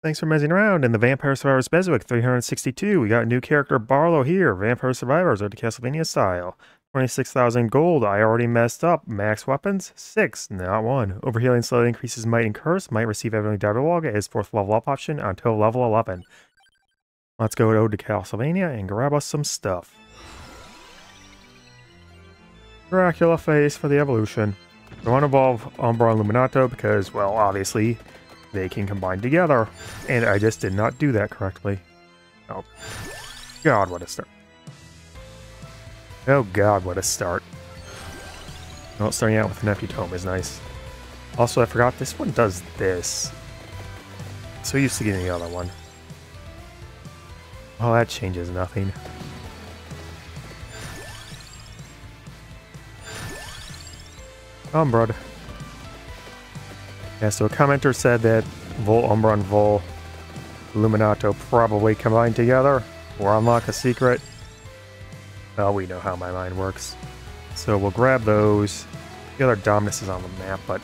Thanks for messing around in the Vampire Survivors BESWEC 362. We got a new character Barlowe here. Vampire Survivors are the Castlevania style. 26,000 gold. I already messed up. Max weapons? 6, not 1. Overhealing slowly increases might and curse. Might receive Heavenly Dialogue as fourth level up option until level 11. Let's go to Castlevania and grab us some stuff. Dracula face for the evolution. I want to evolve Umbra and Illuminato because, well, obviously, they can combine together. And I just did not do that correctly. Oh, God, what a start. Oh God, what a start. Well, starting out with an empty tome is nice. Also, I forgot this one does this. So used to getting the other one. Oh, that changes nothing. Umbra. Yeah, so a commenter said that Vol Umbra and Vol Illuminato probably combine together or unlock a secret. Well, we know how my mind works. So we'll grab those. The other Dominus is on the map, but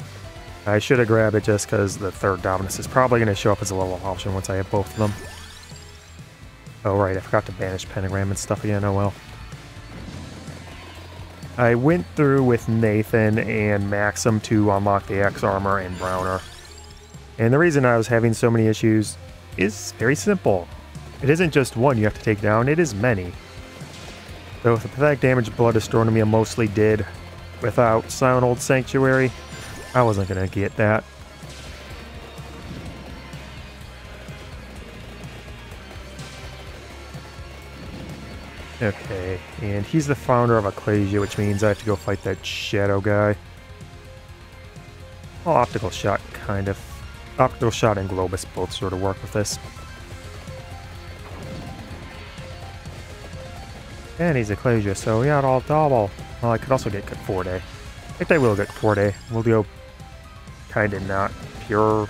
I should have grabbed it just because the third Dominus is probably going to show up as a level option once I have both of them. Oh right, I forgot to banish Pentagram and stuff again, oh well. I went through with Nathan and Maxim to unlock the X Armor and Browner. And the reason I was having so many issues is very simple. It isn't just one you have to take down, it is many. Though with the pathetic damage Blood Astronomia mostly did without Silent Old Sanctuary, I wasn't going to get that. Okay, and he's the founder of Ecclesia, which means I have to go fight that shadow guy. Well, Optical Shot, kind of. Optical Shot and Globus both sort of work with this. And he's Ecclesia, so we got all double. Well, I could also get Forte. I think I will get Forte. We'll go kind of not pure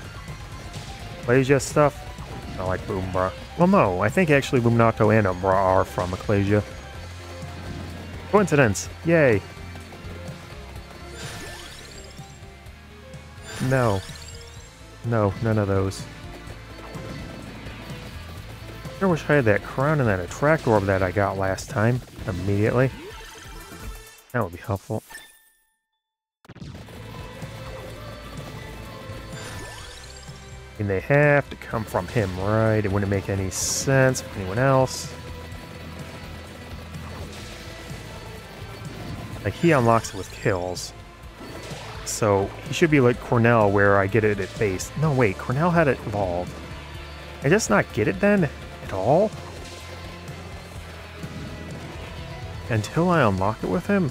Ecclesia stuff. I like Boombra. Well, no, I think actually Illuminato and Umbra are from Ecclesia. Coincidence! Yay! No. No, none of those. I wish I had that crown and that attract orb that I got last time immediately. That would be helpful. And they have to come from him, right? It wouldn't make any sense for anyone else. Like, he unlocks it with kills. So, he should be like Cornell, where I get it at base. No, wait, Cornell had it evolved. I just not get it then? At all? Until I unlock it with him?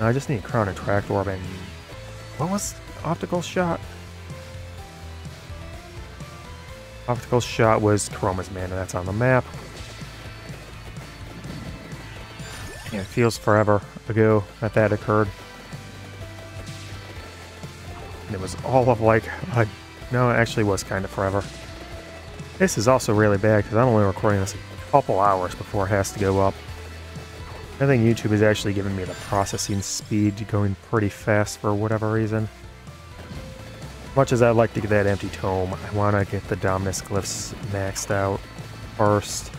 I just need Crown Attract Orb and what was optical shot? Optical shot was Chroma's mana, that's on the map. Yeah, it feels forever ago that that occurred. And it was all of like, a, no, it actually was kind of forever. This is also really bad because I'm only recording this a couple hours before it has to go up. I think YouTube is actually giving me the processing speed going pretty fast for whatever reason. Much as I'd like to get that empty tome, I want to get the Dominus glyphs maxed out first.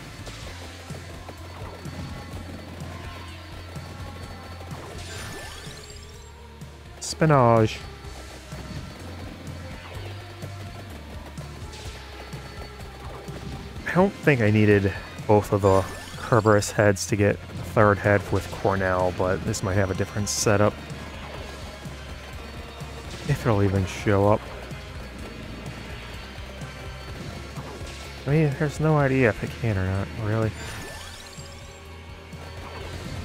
Spinach. I don't think I needed both of the Kerberos heads to get third head with Cornell, but this might have a different setup. If it'll even show up. I mean, there's no idea if it can or not, really.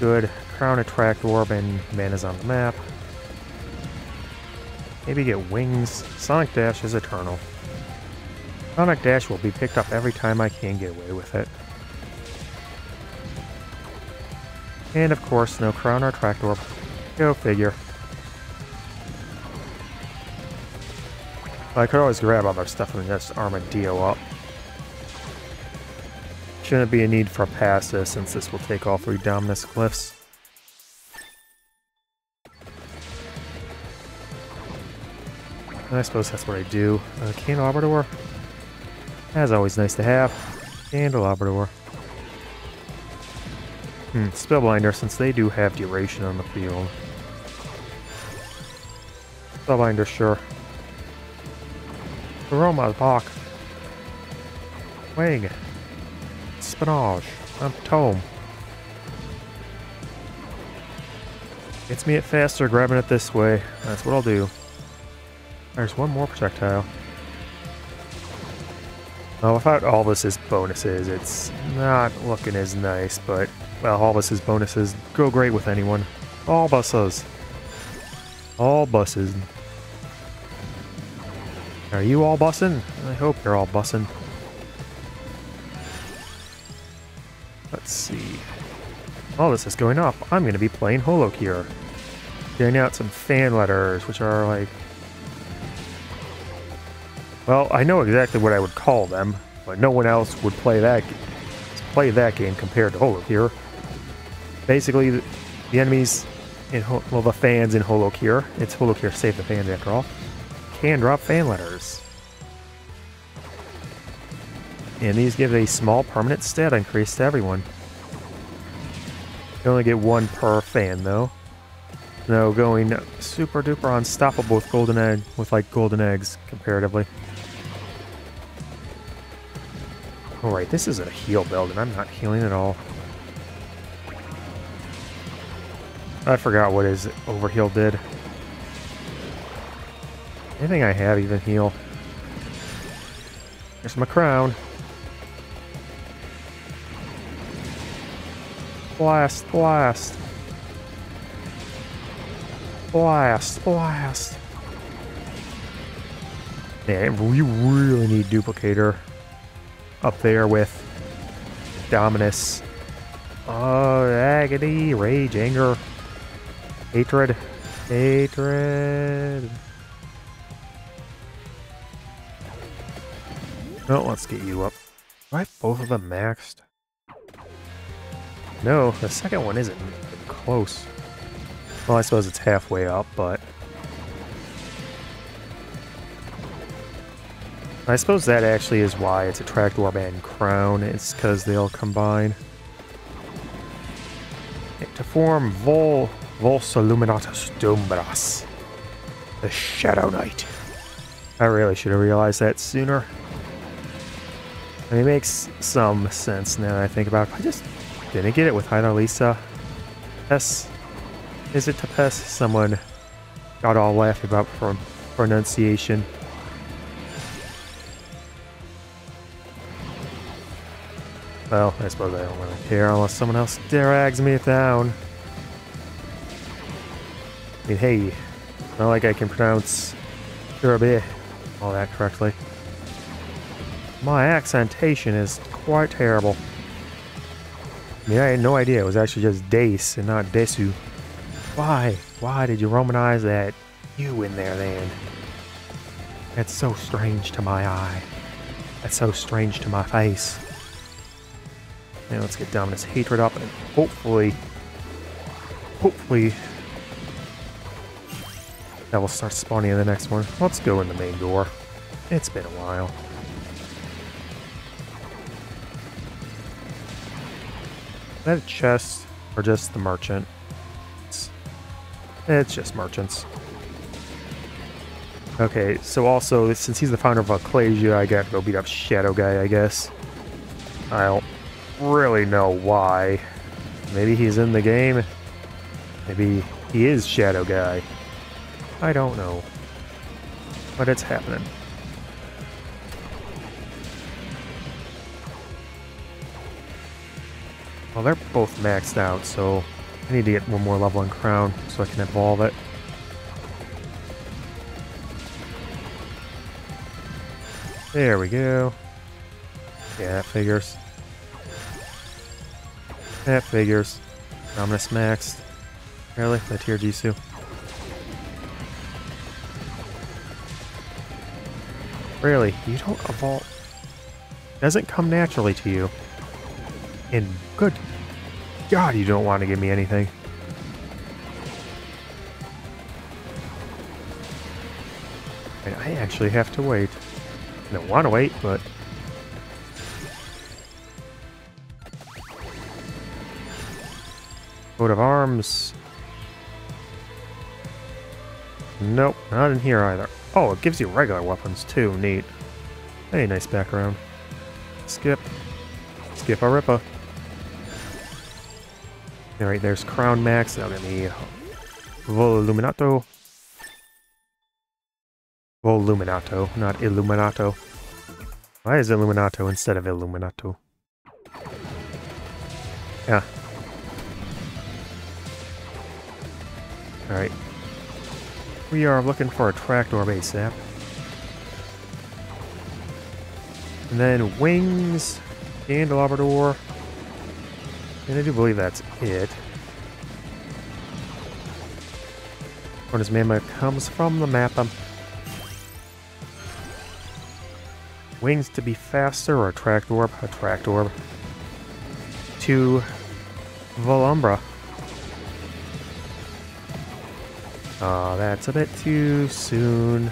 Good. Crown Attract Orb and mana's on the map. Maybe get wings. Sonic Dash is eternal. Sonic Dash will be picked up every time I can get away with it. And of course, no crown or track orb. Go figure. I could always grab other stuff and just Armadillo up. Shouldn't be a need for a pass since this will take all three Dominus Glyphs. I suppose that's what I do. Uh, Candelabrador. That's always nice to have. Candelabrador. Hmm, Spellbinder, since they do have duration on the field. Spellbinder, sure. Aroma, Bach. Wing. Spinach. I'm Tome. Gets me it faster grabbing it this way. That's what I'll do. There's one more projectile. Well, without all this is bonuses, it's not looking as nice, but, well, all is bonuses go great with anyone. All buses. All buses. Are you all bussing? I hope you're all bussing. Let's see. All this is going up. I'm going to be playing Holocure. Getting out some fan letters, which are like well, I know exactly what I would call them, but no one else would play that play that game compared to Holocure. Basically, the, enemies in well, the fans in Holocure, it's Holocure Save the Fans after all, can drop fan letters. And these give a small permanent stat increase to everyone. You only get one per fan though. No, going super duper unstoppable with golden egg with like golden eggs comparatively. Alright, this is a heal build, and I'm not healing at all. I forgot what his overheal did. Anything I have even heal. There's my crown. Blast, blast. Blast, blast. Man, we really need duplicator up there with Dominus. Oh, agony, rage, anger, hatred, hatred. No, let's get you up. Do I both of them maxed? No, the second one isn't close. Well, I suppose it's halfway up, but... I suppose that actually is why it's a Tractor and Crown. It's because they all combine to form Vol Vulsa Illuminatus Dumbras, the Shadow Knight. I really should have realized that sooner. I mean, it makes some sense now that I think about it. I just didn't get it with either Lisa. Tess. Is it Tepes? Someone got all laughing about for pronunciation. Well, I suppose I don't really care unless someone else drags me down. I mean, hey, not like I can pronounce Urabe all that correctly. My accentation is quite terrible. I mean, I had no idea it was actually just Dace and not Desu. Why? Why did you Romanize that U in there then? That's so strange to my eye. That's so strange to my face. And let's get Dominus Hatred up and hopefully, hopefully that will start spawning in the next one. Let's go in the main door. It's been a while. Is that a chest or just the merchant? It's, it's just merchants. Okay, so also, since he's the founder of Ecclesia, I gotta go beat up Shadow Guy, I guess. I don't really know why. Maybe he's in the game. Maybe he is Shadow Guy. I don't know. But it's happening. Well, they're both maxed out, so I need to get one more level in Crown so I can evolve it. There we go. Yeah, that figures. That figures. Dominus maxed. Really? The tier Jisoo. Really? You don't evolve... Doesn't come naturally to you. And good God, you don't want to give me anything. And I actually have to wait. I don't want to wait, but... Coat of arms. Nope, not in here either. Oh, it gives you regular weapons too. Neat. Hey, nice background. Skip. Skip a ripper. Alright, there's Crown Max. Now get me Voluminato. Voluminato, not Illuminato. Why is Illuminato instead of Illuminato? Yeah. Alright. We are looking for a tractor ASAP. Eh? And then wings, Candelabrador. And I do believe that's it. Corners Mama comes from the map. Wings to be faster or attract orb? Attract orb. To Volumbra. Oh, that's a bit too soon.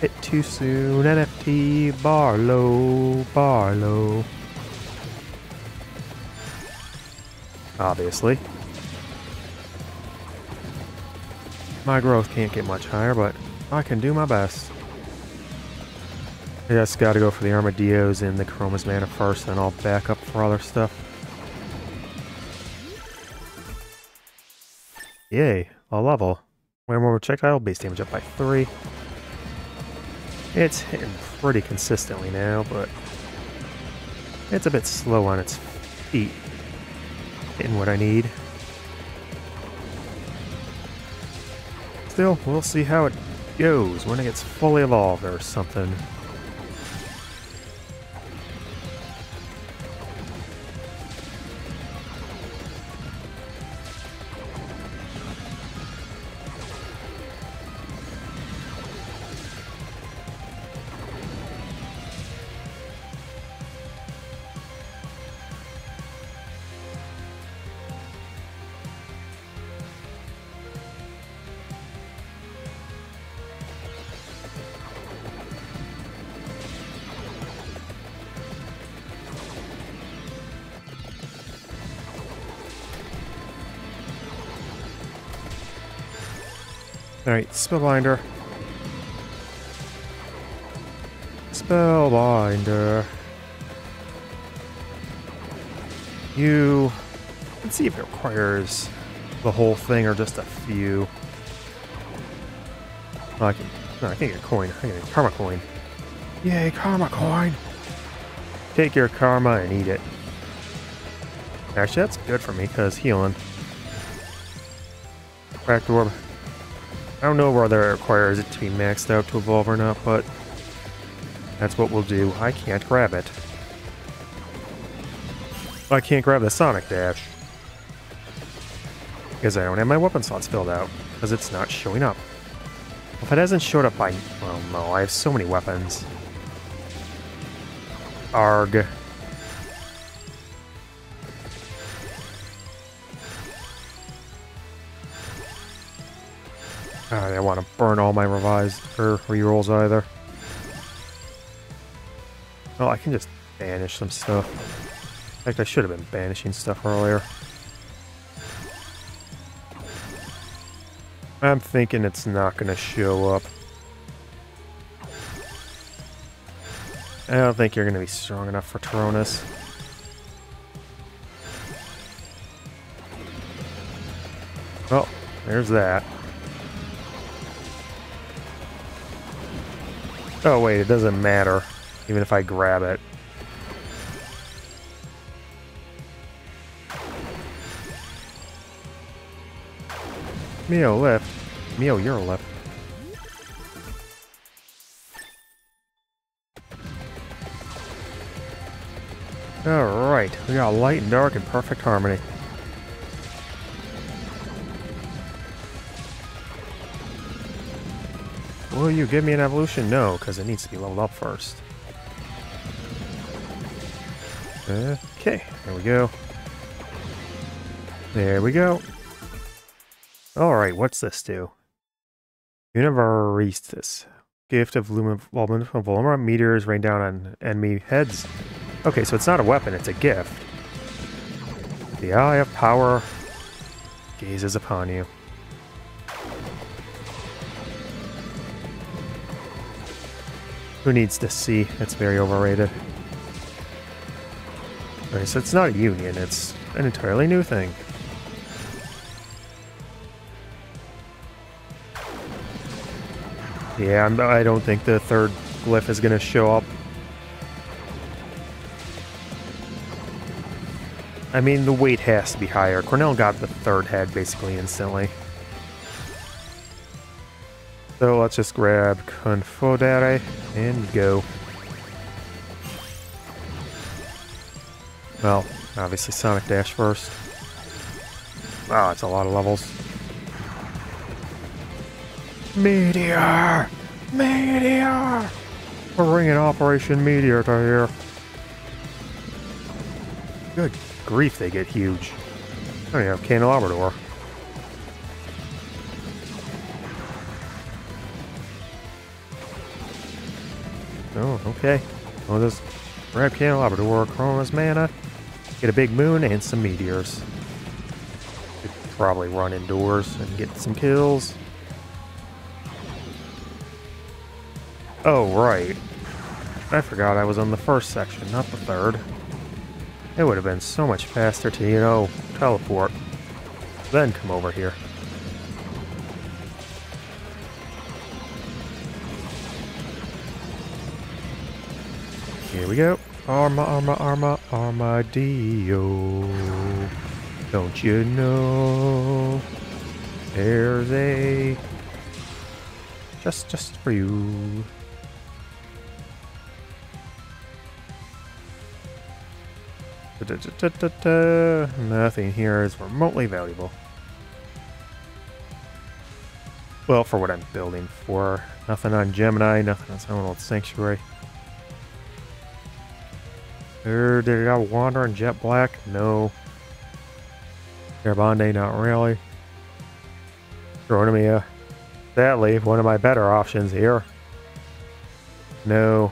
Bit too soon. NFT Barlowe. Barlowe. Obviously. My growth can't get much higher, but I can do my best. I just gotta go for the Armadillos and the Chromas Mana first, then I'll back up for other stuff. Yay, a level. When more projectile, base damage up by 3. It's hitting pretty consistently now, but it's a bit slow on its feet. Hitting what I need. Still, we'll see how it goes when it gets fully evolved or something. Alright, Spellbinder. Spellbinder. You... Let's see if it requires the whole thing or just a few. Oh, I can... No, I can get a coin. I can get a karma coin. Yay, karma coin! Take your karma and eat it. Actually, that's good for me, because healing. Cracked orb. I don't know whether it requires it to be maxed out to evolve or not, but that's what we'll do. I can't grab it. I can't grab the Sonic Dash. Because I don't have my weapon slots filled out. Because it's not showing up. If it hasn't showed up by... Well, no, I have so many weapons. Arg. Burn all my revised or rerolls either. Oh, I can just banish some stuff. In fact, I should have been banishing stuff earlier. I'm thinking it's not going to show up. I don't think you're going to be strong enough for Torrona's. Well, oh, there's that. Oh wait, it doesn't matter, even if I grab it. Mio left. Mio, you're left. Alright, we got light and dark in perfect harmony. Will you give me an evolution? No, because it needs to be leveled up first. Okay, there we go. There we go. Alright, what's this do? Universe. This gift of Lumen Volumra. Meteors rain down on enemy heads. Okay, so it's not a weapon, it's a gift. The Eye of Power gazes upon you. Who needs to see? It's very overrated. Okay, so it's not a union, it's an entirely new thing. Yeah, I'm, I do not think the third glyph is going to show up. I mean, the weight has to be higher. Cornell got the third head basically instantly. So let's just grab Confodere and go. Well, obviously Sonic Dash first. Wow, it's a lot of levels. Meteor! Meteor! We're bringing Operation Meteor to here. Good grief, they get huge. Oh yeah, candelabra Oh, okay. Well, just grab Candelabrador, Chroma's mana, get a big moon, and some meteors. Could probably run indoors and get some kills. Oh, right. I forgot I was on the first section, not the third. It would have been so much faster to, you know, teleport. Then come over here. Here we go. Arma, arma, arma, armadillo. Don't you know? There's a... Just, just for you. Da, da, da, Nothing here is remotely valuable. Well, for what I'm building for. Nothing on Gemini, nothing on Seminole Sanctuary. Er, did I Wander and Jet Black? No. Garbonde, not really. Chronomia. Sadly, one of my better options here. No.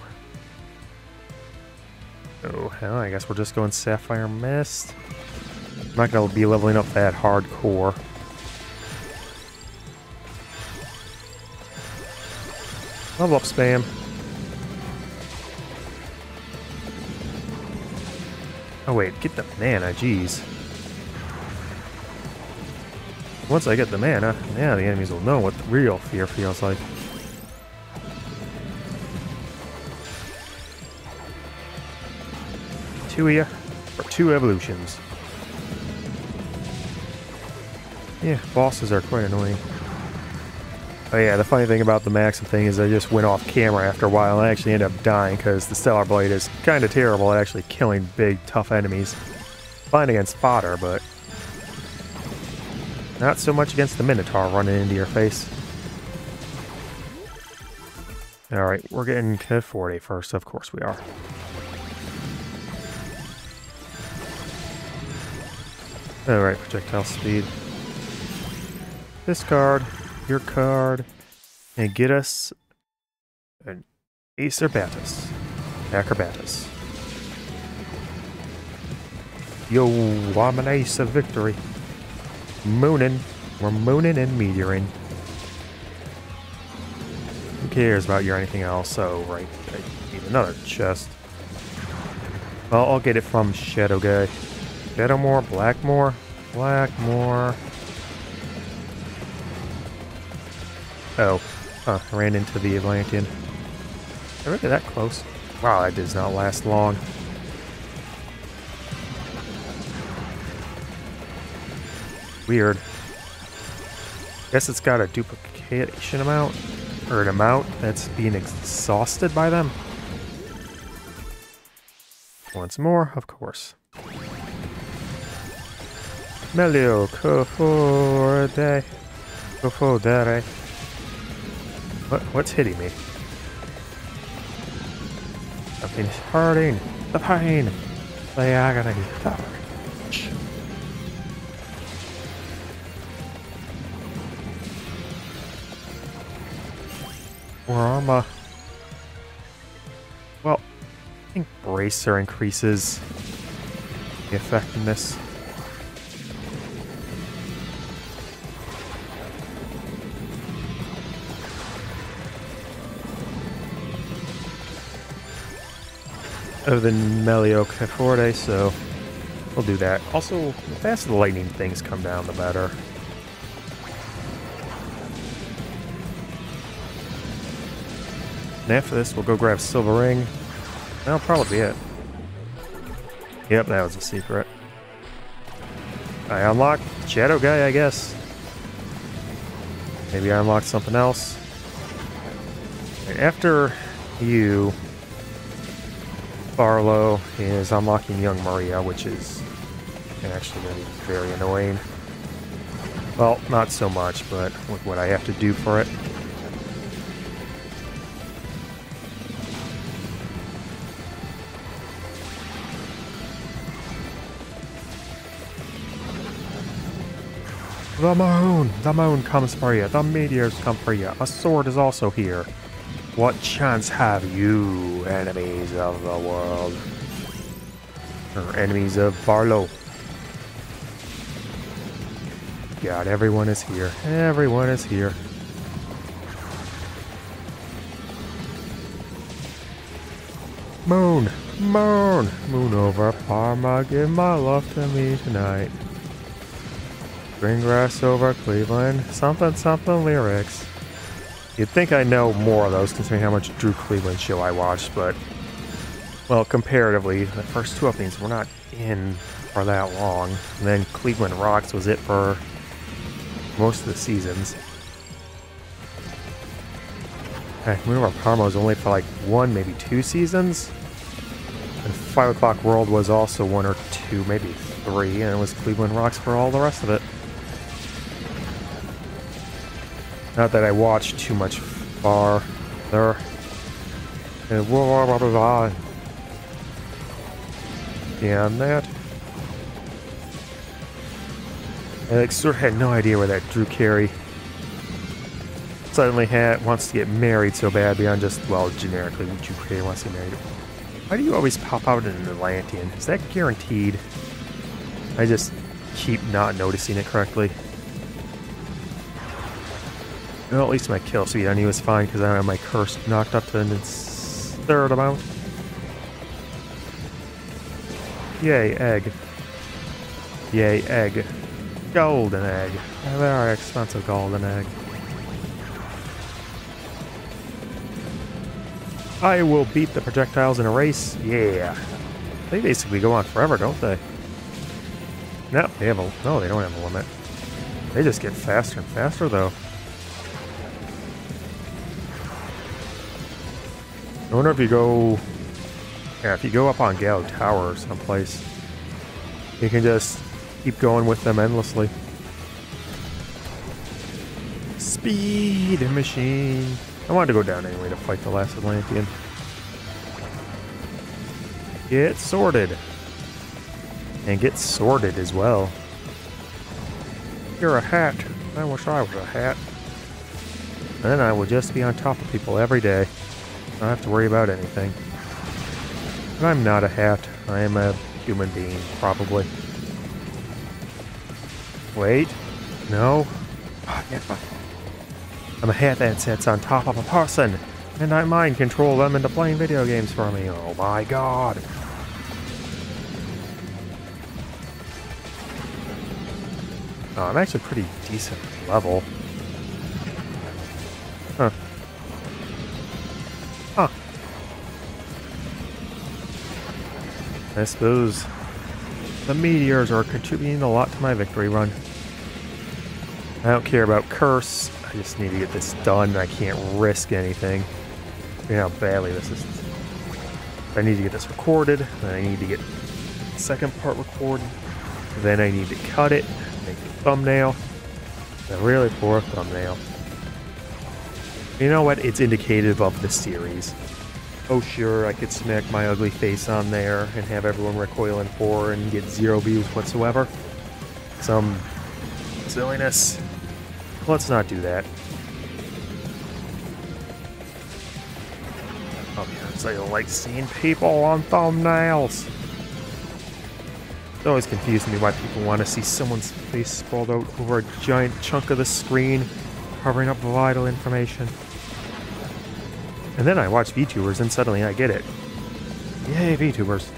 Oh, hell, I guess we're just going Sapphire Mist. I'm not going to be leveling up that hardcore. Level up spam. Oh wait, get the mana, ah, jeez. Once I get the mana, ah, now the enemies will know what the real fear feels like. two of you for two evolutions. Yeah, bosses are quite annoying. Oh yeah, the funny thing about the Maxim thing is I just went off camera after a while and I actually ended up dying because the Stellar Blade is kind of terrible at actually killing big, tough enemies. Fine against fodder, but not so much against the Minotaur running into your face. Alright, we're getting to 40 first, of course we are. Alright, projectile speed. This card, your card, and get us an Acerbatus. Acrobatus. Yo, I'm an ace of victory. Mooning. We're mooning and meteoring. Who cares about your anything else? Oh, right. I need another chest. Well, I'll get it from Shadow Guy. Shadowmoor, Blackmoor, Blackmoor. Oh, I ran into the Atlantean. I really that close? Wow, that does not last long. Weird. Guess it's got a duplication amount, or an amount that's being exhausted by them. Once more, of course. Melio Confodere. Confodere. What, what's hitting me? Something's hurting. The pain. The agony. The more armor. Well, I think Bracer increases the effectiveness. Other the Melio Forte, so we'll do that. Also, the faster the lightning things come down, the better. And after this, we'll go grab Silver Ring. That'll probably be it. Yep, that was a secret. I unlocked Shadow Guy, I guess. Maybe I unlocked something else. After you, Barlowe is unlocking Young Maria, which is actually going to be very annoying. Well, not so much, but with what I have to do for it. The moon! The moon comes for you. The meteors come for you. A sword is also here. What chance have you, enemies of the world? Or enemies of Barlowe? God, everyone is here. Everyone is here. Moon! Moon! Moon over Parma, give my love to me tonight. Green grass over Cleveland. Something, something lyrics. You'd think I know more of those considering how much Drew Cleveland show I watched, but... Well, comparatively, the first two openings were not in for that long. And then Cleveland Rocks was it for most of the seasons. Heck, Moon Over Parma was only for like one, maybe two seasons. And 5 O'Clock World was also one or two, maybe three, and it was Cleveland Rocks for all the rest of it. Not that I watch too much far there. And blah, blah, blah, blah. Beyond that. Alex sort of had no idea where that Drew Carey suddenly had wants to get married so bad beyond just well generically Drew Carey wants to get married. Why do you always pop out in an Atlantean? Is that guaranteed? I just keep not noticing it correctly. At least my kill speed on you was fine because I have my curse knocked up to an third amount. Yay, egg. Yay, egg. Golden egg. Very expensive golden egg. I will beat the projectiles in a race. Yeah. They basically go on forever, don't they? No, they have a no, they don't have a limit. They just get faster and faster though. I wonder if you go... Yeah, if you go up on Gallo Tower or someplace, you can just keep going with them endlessly. Speed machine. I wanted to go down anyway to fight the last Atlantean. Get sorted. And get sorted as well. You're a hat. I wish I was a hat. Then I would just be on top of people every day. I don't have to worry about anything. But I'm not a hat. I am a human being, probably. Wait. No. I'm a hat that sits on top of a person, and I mind control them into playing video games for me. Oh my god. Oh, I'm actually pretty decent level. Huh. I suppose the meteors are contributing a lot to my victory run. I don't care about curse. I just need to get this done. I can't risk anything. You know how badly this is. I need to get this recorded. Then I need to get the second part recorded. Then I need to cut it, make a thumbnail. A really poor thumbnail. You know what? It's indicative of the series. Oh sure, I could smack my ugly face on there and have everyone recoil in horror and get zero views whatsoever. Some silliness. Let's not do that. Oh, because I like seeing people on thumbnails. It always confuses me why people want to see someone's face sprawled out over a giant chunk of the screen, covering up vital information. And then I watch VTubers and suddenly I get it. Yay, VTubers.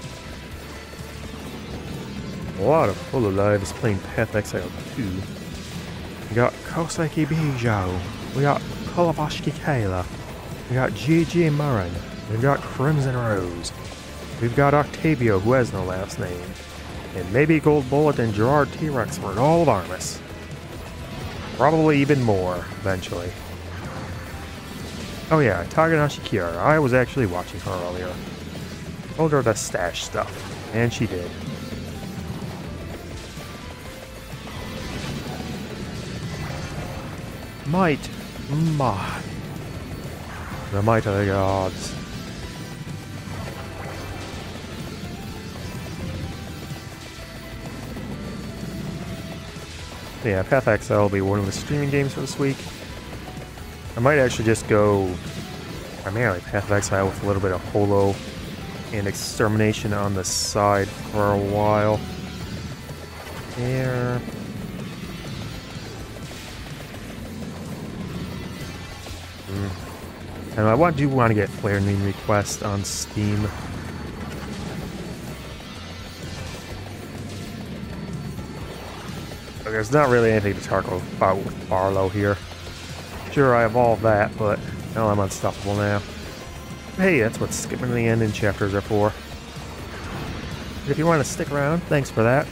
A lot of Hololive is playing Path Exile 2. We got Koseki Bijou. We got Kovalskia Kaela. We got Gigi Murin. We've got Crimzon Ruze. We've got Octavio, who has no last name. And maybe Goldbullet and Jurard T Rexford all of Armis. Probably even more, eventually. Oh yeah, Takanashi Kiara. I was actually watching her earlier. Told her to stash stuff, and she did. Might. Might. The might of the gods. Yeah, Path Exile will be one of the streaming games for this week. I might actually just go primarily Path of Exile with a little bit of Holo and Extermination on the side for a while. There. Mm. And I want, do want to get Flare name request on Steam. There's not really anything to talk about with Barlowe here. Sure, I evolved that, but now I'm unstoppable now. Hey, that's what skipping the end in chapters are for. If you want to stick around, thanks for that.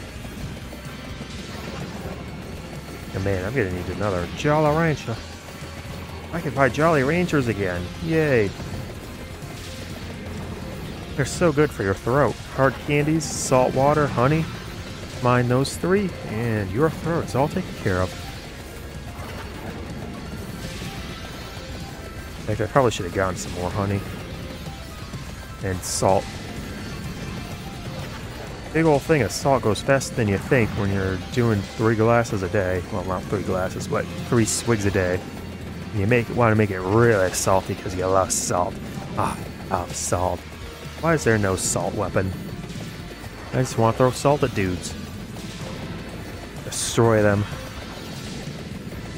And man, I'm gonna need another Jolly Rancher. I can buy Jolly Ranchers again. Yay. They're so good for your throat. Hard candies, salt water, honey. Mind those three, and your throat's all taken care of. Fact, I probably should have gotten some more honey. And salt. Big old thing of salt goes faster than you think when you're doing three glasses a day. Well, not three glasses, but three swigs a day. And you make want to make it really salty because you love salt. Ah, I love salt. Why is there no salt weapon? I just want to throw salt at dudes. Destroy them.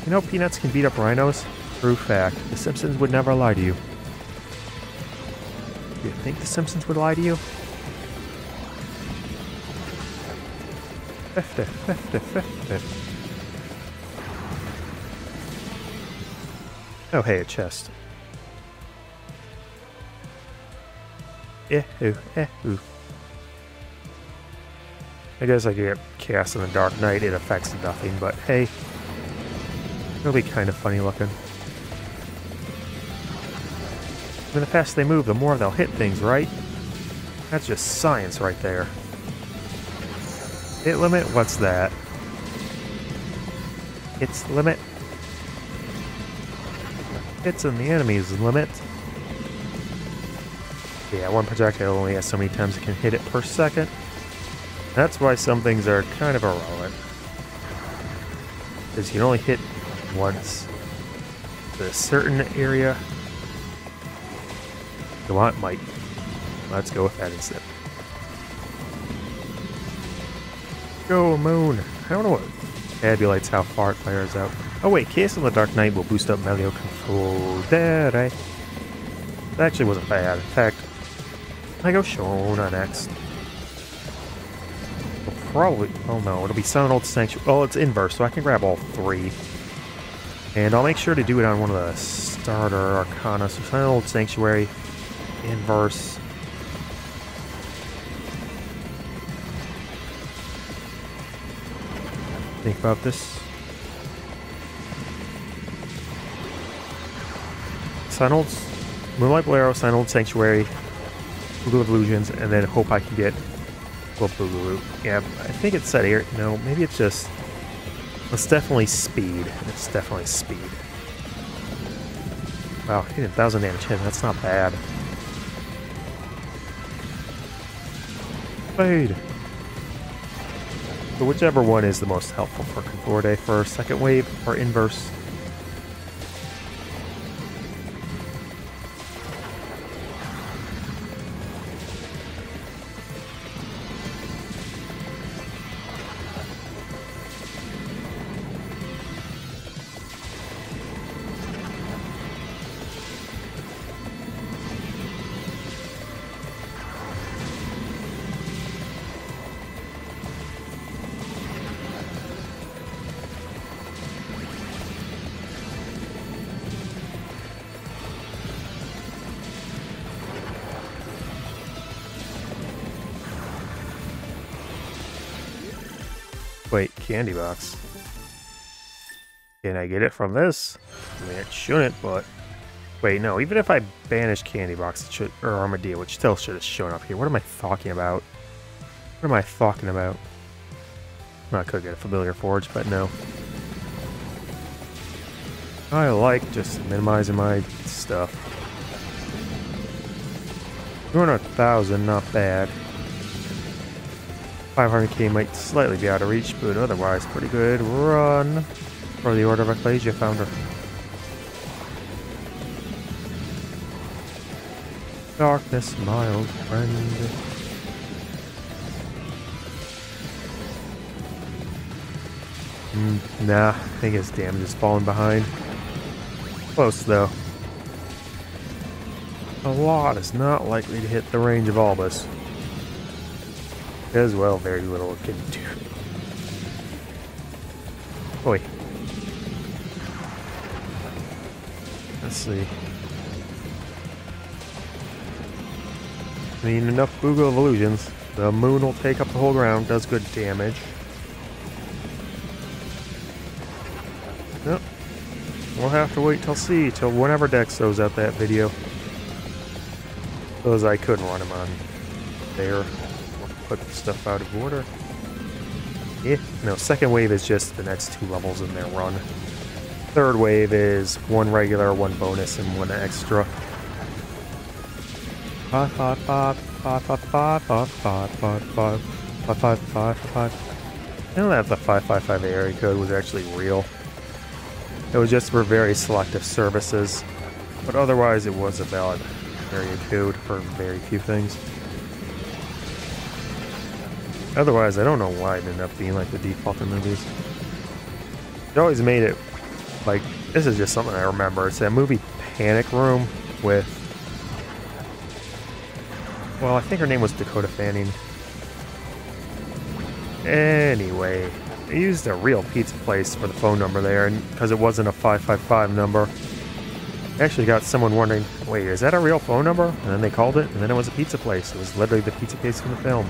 You know peanuts can beat up rhinos? True fact. The Simpsons would never lie to you. You think The Simpsons would lie to you? 50, 50, 50. Oh, hey, a chest. Eh, ooh, eh, ooh. I guess I get cast in the Dark Knight, it affects nothing, but hey, it'll be kind of funny looking. The faster they move, the more they'll hit things, right? That's just science right there. Hit limit? What's that? Hits limit? Hits in the enemy's limit. Yeah, one projectile only has so many times it can hit it per second. That's why some things are kind of irrelevant. Because you can only hit once. The certain area you want might. Let's go with that instead. Go, Moon! I don't know what tabulates how far it fires out. Oh wait, Case of the Dark Knight will boost up melee control. There, eh? right? That actually wasn't bad. In fact, I go Shona next. We'll probably... Oh no, it'll be Sun Old Sanctuary. Oh, it's inverse, so I can grab all three. And I'll make sure to do it on one of the starter arcana. So Sun Old Sanctuary, inverse. Think about this. Sinold's Moonlight Bolero, Sinold Sanctuary, Blue Illusions, and then hope I can get well, Boogaloo. Yeah, I think it's set here. No, maybe it's just. It's definitely speed. It's definitely speed. Wow, hitting a thousand damage hit. That's not bad. Fade. So whichever one is the most helpful for Confodere for second wave or inverse. Wait, candy box. Can I get it from this? I mean, it shouldn't, but... Wait, no, even if I banish candy box, it should... Or Armadillo, which still should have shown up here. What am I talking about? What am I talking about? I could get a familiar forge, but no. I like just minimizing my stuff. Doing a thousand, not bad. 500k might slightly be out of reach, but otherwise pretty good run for the Order of Ecclesia founder. Darkness, my old friend. Mm, nah, I think his damage is falling behind. Close though. A lot is not likely to hit the range of Albus as well very little it can do. Oh, Boy. Let's see. I mean, enough Boogle of Illusions. The moon will take up the whole ground, does good damage. Yep. We'll have to wait till see, till whenever Dex throws out that video. Those I couldn't run him on there put stuff out of order. Yeah, no, second wave is just the next two levels in their run. Third wave is one regular, one bonus, and one extra. Five, five, five, five, five, five, five, five, five, five, five, five, five, five. I don't know that the 555 area code was actually real. It was just for very selective services, but otherwise it was a valid area code for very few things. Otherwise, I don't know why it ended up being like the default in movies. It always made it like this is just something I remember. It's that movie Panic Room with well, I think her name was Dakota Fanning. Anyway, I used a real pizza place for the phone number there, and because it wasn't a 555 number, I actually got someone wondering, wait, is that a real phone number? And then they called it, and then it was a pizza place. It was literally the pizza place from the film.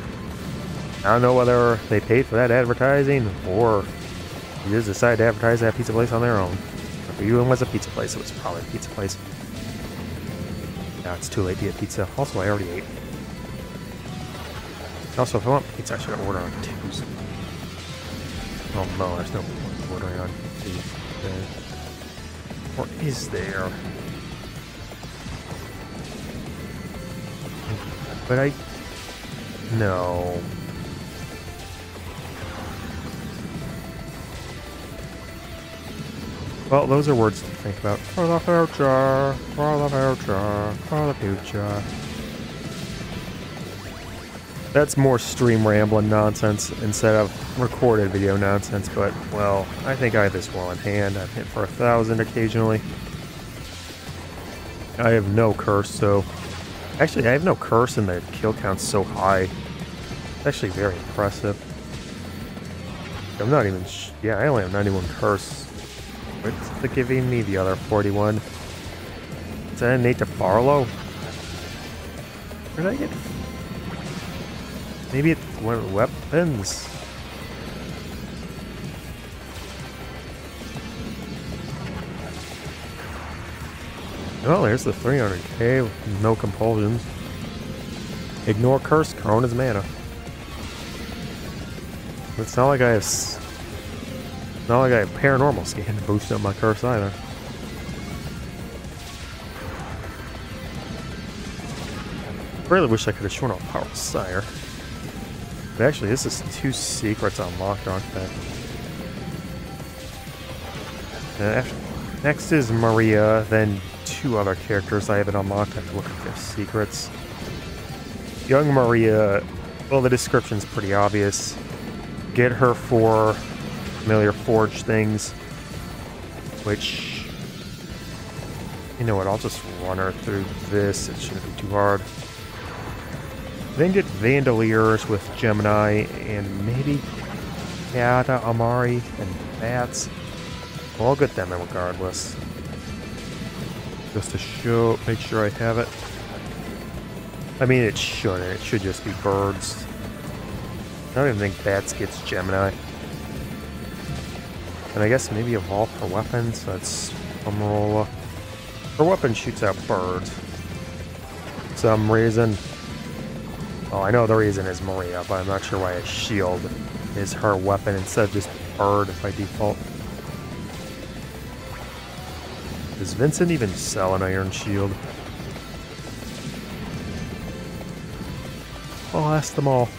I don't know whether they paid for that advertising or they just decided to advertise that pizza place on their own. If you was a pizza place, it was probably a pizza place. Now it's too late to get pizza. Also, I already ate. Also, if I want pizza, I should order on twos. Oh no, there's no point ordering on Tuesday. Or is there? But I... No. Well, those are words to think about. For the future, for the future, for the future. That's more stream rambling nonsense instead of recorded video nonsense, but, well, I think I have this well in hand. I've hit for a thousand occasionally. I have no curse, so... Actually, I have no curse and the kill count's so high. It's actually very impressive. I'm not even... yeah, I only have 91 curse. What's the giving me the other 41? Is that innate to Barlowe? Where did I get... Maybe it's the weapons? Oh, there's the 300k with no compulsions. Ignore curse, Corona's mana. It's not like I have not like I have paranormal scan to boost up my curse either. Really wish I could have shown off Power Sire. But actually, this is two secrets unlocked, aren't they? Uh, next is Maria, then two other characters I haven't unlocked. I have to look at their secrets. Young Maria, well, the description's pretty obvious. Get her for familiar forge things, which, you know what, I'll just run her through this, it shouldn't be too hard. Then get Vandaliers with Gemini, and maybe Kata, Amari, and Bats. I'll get them regardless. Just to show, make sure I have it. I mean, it shouldn't. It should just be birds. I don't even think Bats gets Gemini. And I guess maybe evolve her weapon, so that's Amarola. Her weapon shoots out birds. Some reason. Oh, I know the reason is Maria, but I'm not sure why a shield is her weapon instead of just bird by default. Does Vincent even sell an iron shield? I'll ask them all.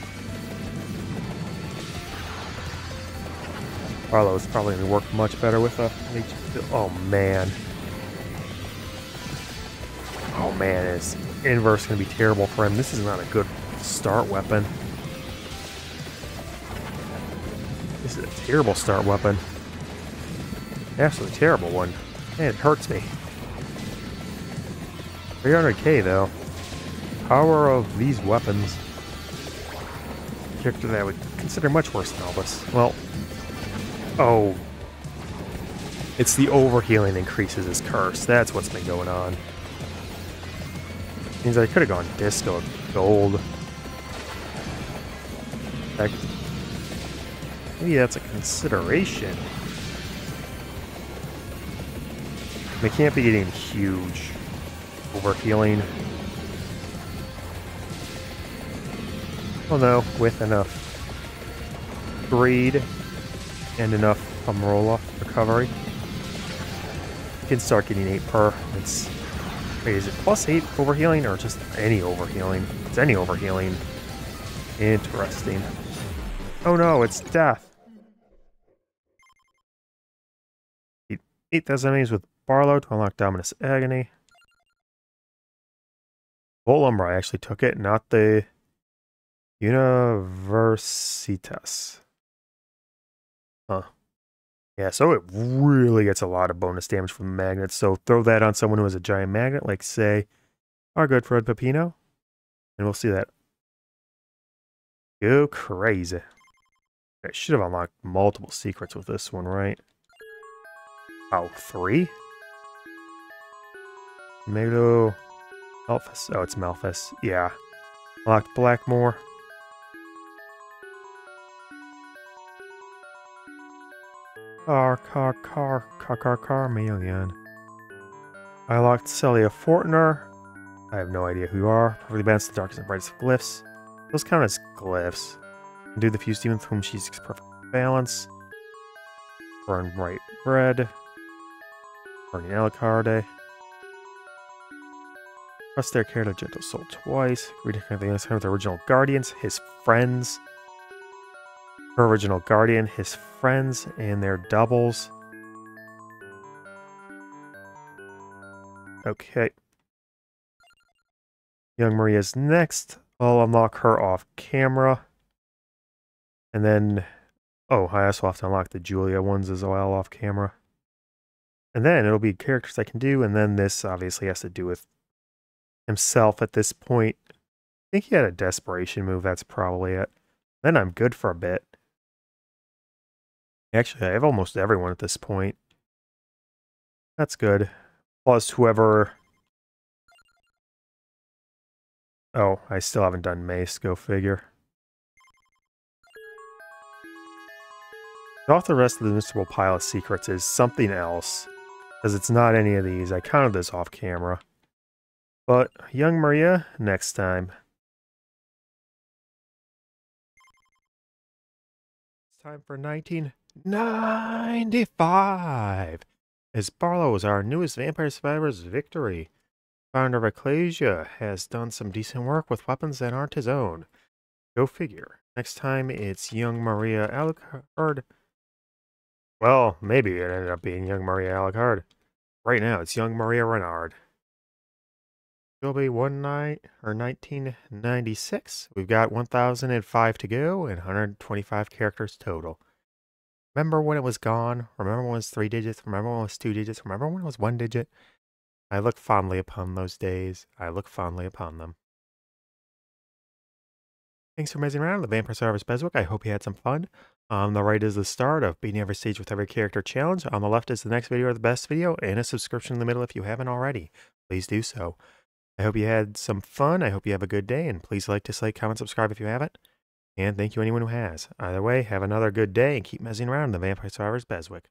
Arlo's probably to work much better with a... Oh, man. Oh, man, is inverse to be terrible for him. This is not a good start weapon. This is a terrible start weapon. Absolutely terrible one. Man, it hurts me. 300k, though. Power of these weapons. Character that I would consider much worse than Elvis. Well, Oh. It's the overhealing increases his curse. That's what's been going on. Means I could have gone disco gold. Heck. Maybe that's a consideration. They can't be getting huge overhealing. Well, no, with enough greed and enough Amarola recovery. You can start getting 8 per. It's wait, is it plus 8 overhealing or just any overhealing? It's any overhealing. Interesting. Oh no, it's death. 8,000 enemies with Barlowe to unlock Dominus Agony. Volumbra, I actually took it, not the Universitas. Huh. Yeah, so it really gets a lot of bonus damage from magnets. So throw that on someone who has a giant magnet, like say our good friend Pepino, and we'll see that go crazy. I should have unlocked multiple secrets with this one, right? Oh, three? Melo... Malphas. Oh, it's Malphas. Yeah. Unlocked Blackmore. Car, car, car, car, car, Carmeleon. I locked Celia Fortner. I have no idea who you are. Perfectly balanced the darkest and brightest of glyphs. Those count as glyphs. Do the fuse demon with whom she seeks perfect balance. Burn bright red. Burning Alucard. Trust their care to gentle soul twice. Redeclare the with the original guardians, his friends her original guardian, his friends, and their doubles. Okay. Young Maria's next. I'll unlock her off camera. And then, oh, I also have to unlock the Julia ones as well off camera. And then it'll be characters I can do, and then this obviously has to do with himself at this point. I think he had a desperation move, that's probably it. Then I'm good for a bit. Actually, I have almost everyone at this point. That's good. Plus whoever... Oh, I still haven't done Mace, go figure. Off the rest of the mystical pile of secrets is something else. Because it's not any of these. I counted this off camera. But, young Maria, next time. It's time for 19... 95! As Barlowe is our newest Vampire Survivors victory. Founder of Ecclesia has done some decent work with weapons that aren't his own. Go figure. Next time it's young Maria Alucard. Well, maybe it ended up being young Maria Alucard. Right now it's young Maria Renard. It'll be one night or 1996. We've got 1,005 to go and 125 characters total. Remember when it was gone? Remember when it was three digits? Remember when it was two digits? Remember when it was one digit? I look fondly upon those days. I look fondly upon them. Thanks for messing around with the Vampire Survivors BESWEC. I hope you had some fun. On the right is the start of beating every stage with every character challenge. On the left is the next video or the best video, and a subscription in the middle if you haven't already. Please do so. I hope you had some fun. I hope you have a good day, and please like, dislike, comment, subscribe if you haven't. And thank you anyone who has. Either way, have another good day and keep messing around in the Vampire Survivors BESWEC.